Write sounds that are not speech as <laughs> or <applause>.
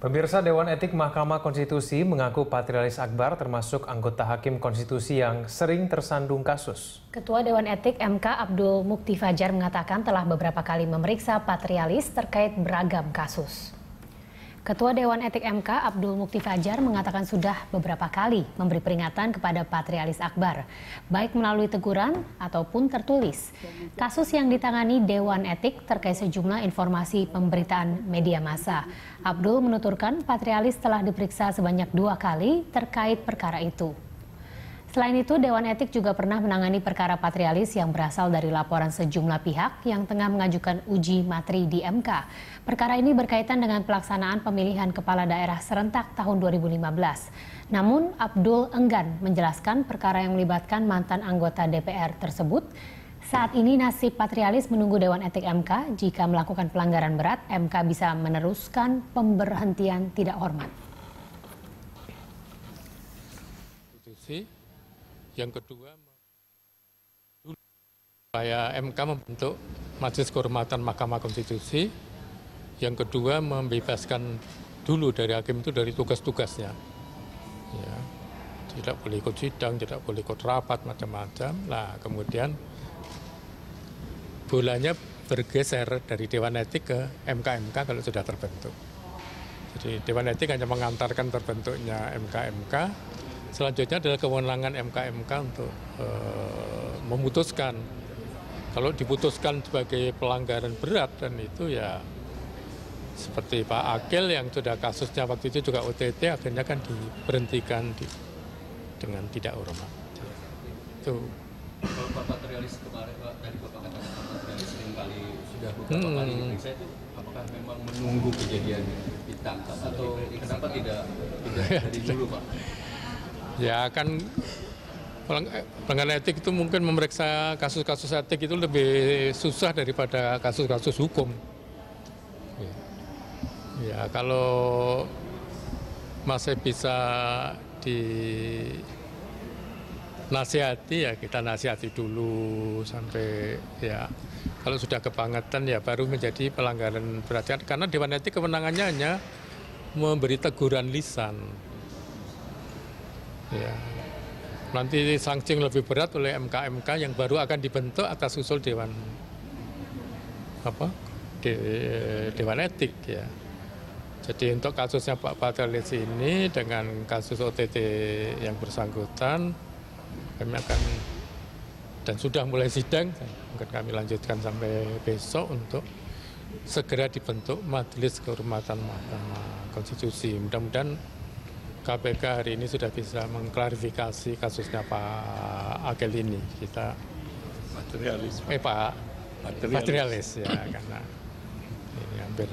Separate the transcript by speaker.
Speaker 1: Pemirsa Dewan Etik Mahkamah Konstitusi mengaku Patrialis Akbar termasuk anggota Hakim Konstitusi yang sering tersandung kasus.
Speaker 2: Ketua Dewan Etik MK Abdul Mukti Fajar mengatakan telah beberapa kali memeriksa Patrialis terkait beragam kasus. Ketua Dewan Etik MK Abdul Mukti Fajar mengatakan sudah beberapa kali memberi peringatan kepada Patrialis Akbar, baik melalui teguran ataupun tertulis. Kasus yang ditangani Dewan Etik terkait sejumlah informasi pemberitaan media massa. Abdul menuturkan Patrialis telah diperiksa sebanyak dua kali terkait perkara itu. Selain itu, Dewan Etik juga pernah menangani perkara patrialis yang berasal dari laporan sejumlah pihak yang tengah mengajukan uji materi di MK. Perkara ini berkaitan dengan pelaksanaan pemilihan kepala daerah serentak tahun 2015. Namun, Abdul enggan menjelaskan perkara yang melibatkan mantan anggota DPR tersebut. Saat ini nasib patrialis menunggu Dewan Etik MK. Jika melakukan pelanggaran berat, MK bisa meneruskan pemberhentian tidak hormat.
Speaker 3: Yang kedua, supaya MK membentuk Majelis Kehormatan Mahkamah Konstitusi. Yang kedua, membebaskan dulu dari hakim itu dari tugas-tugasnya. Ya, tidak boleh ikut sidang, tidak boleh ikut rapat, macam-macam. Nah, kemudian bolanya bergeser dari Dewan Etik ke MK-MK kalau sudah terbentuk. Jadi Dewan Etik hanya mengantarkan terbentuknya MK-MK, selanjutnya adalah kewenangan MK-MK untuk uh, memutuskan. Kalau diputuskan sebagai pelanggaran berat dan itu ya seperti Pak Akil yang sudah kasusnya waktu itu juga OTT akhirnya kan diberhentikan di, dengan tidak hormat. Itu.
Speaker 4: Kalau Pak Patrialis kemarin Pak, tadi Bapak katakan Pak Patrialis sering kali sudah beberapa hmm. kali diperiksa itu apakah memang menunggu kejadian ditangkap atau kenapa tidak tidak dari dulu Pak? <laughs>
Speaker 3: Ya kan pelanggaran etik itu mungkin memeriksa kasus-kasus etik itu lebih susah daripada kasus-kasus hukum. Ya, kalau masih bisa di nasihati ya kita nasihati dulu sampai ya kalau sudah kebangetan ya baru menjadi pelanggaran berat karena Dewan Etik kewenangannya hanya memberi teguran lisan Ya. Nanti sanksi lebih berat oleh MK-MK yang baru akan dibentuk atas usul Dewan apa De, Dewan Etik ya. Jadi untuk kasusnya Pak Patelis ini dengan kasus OTT yang bersangkutan kami akan dan sudah mulai sidang mungkin kami lanjutkan sampai besok untuk segera dibentuk Majelis Kehormatan Mahkamah Konstitusi. Mudah-mudahan kpk hari ini sudah bisa mengklarifikasi kasusnya pak akil ini. Kita
Speaker 4: materialis
Speaker 3: eh pak materialis, materialis ya karena ini hampir